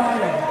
God,